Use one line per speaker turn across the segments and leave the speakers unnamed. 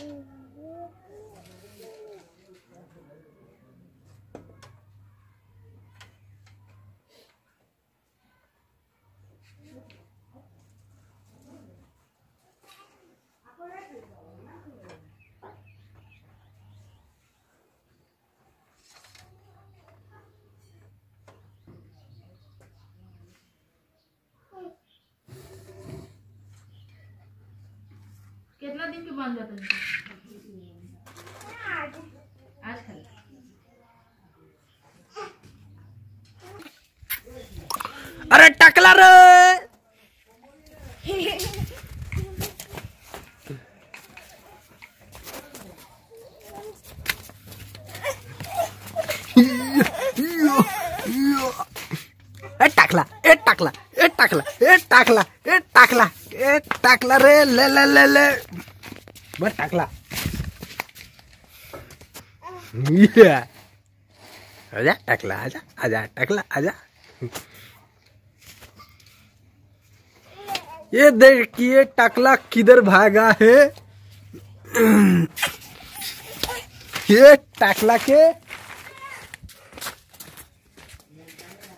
嗯 दिन के बन जाता आज खाली।
अरे टकला रे। ए टाकला ए टाकला ए टाकला ए टाकला ए टाकला। ए, टाकला रे, ले ले ले ले. टाकला. ये आजा, टाकला, आजा आजा, टाकला, आजा. ये देखिए टकला किधर भागा है? ये टकला के?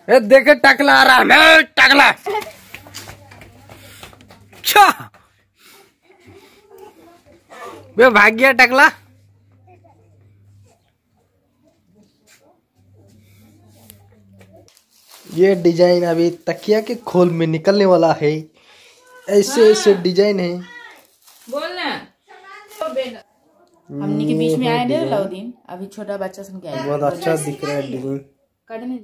ये देखे, टकला आ रहा है, टकला. अच्छा वे भाग गया टकला ये डिज़ाइन अभी तकिया के खोल में निकलने वाला है। ऐसे ऐसे डिज़ाइन है।
बोल ना। हमनी के बीच में आए थे अभी छोटा बच्चा सुन के
बहुत अच्छा दिख रहा है डिज़ाइन।